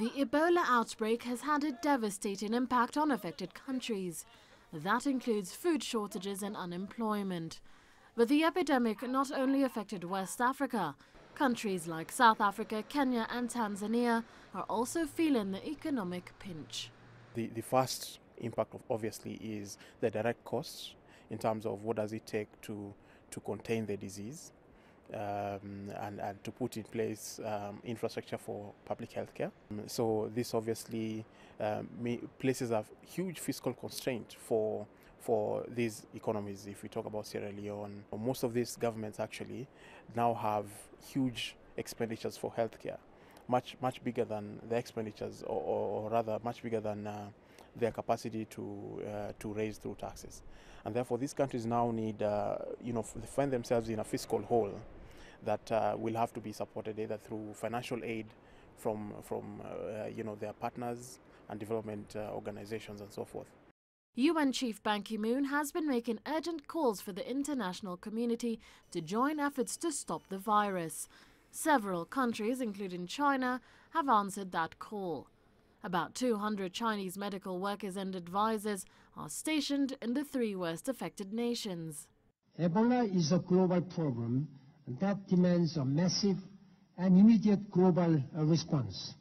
The Ebola outbreak has had a devastating impact on affected countries. That includes food shortages and unemployment. But the epidemic not only affected West Africa, countries like South Africa, Kenya, and Tanzania are also feeling the economic pinch. The, the first impact, of obviously, is the direct costs in terms of what does it take to, to contain the disease um, and, and, to put in place um, infrastructure for public health care. So this obviously um, places a huge fiscal constraint for for these economies. If we talk about Sierra Leone, most of these governments actually now have huge expenditures for healthcare, much much bigger than the expenditures, or, or rather much bigger than uh, their capacity to uh, to raise through taxes, and therefore these countries now need uh, you know find themselves in a fiscal hole that uh, will have to be supported either through financial aid from from uh, you know their partners and development uh, organizations and so forth. UN Chief Ban Ki-moon has been making urgent calls for the international community to join efforts to stop the virus. Several countries, including China, have answered that call. About 200 Chinese medical workers and advisors are stationed in the three worst affected nations. Ebola is a global problem that demands a massive and immediate global uh, response.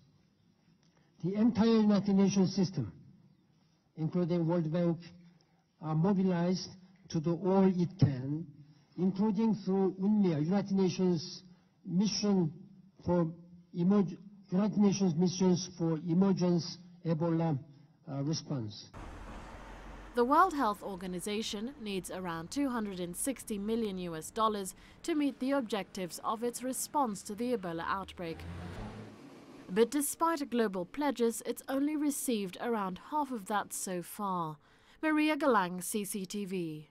The entire United Nations system, including World Bank, are mobilized to do all it can, including through UNMEER, United Nations mission for United Nations missions for emergency Ebola uh, response. The World Health Organization needs around 260 million US dollars to meet the objectives of its response to the Ebola outbreak. But despite global pledges, it's only received around half of that so far. Maria Galang, CCTV.